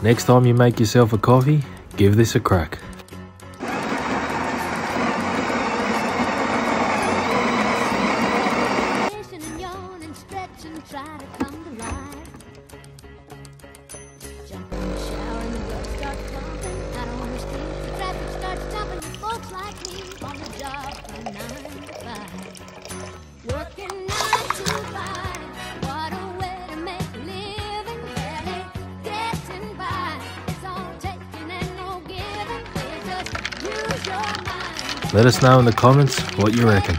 Next time you make yourself a coffee, give this a crack. And yawn and stretch and try to come to life. Let us know in the comments what you reckon.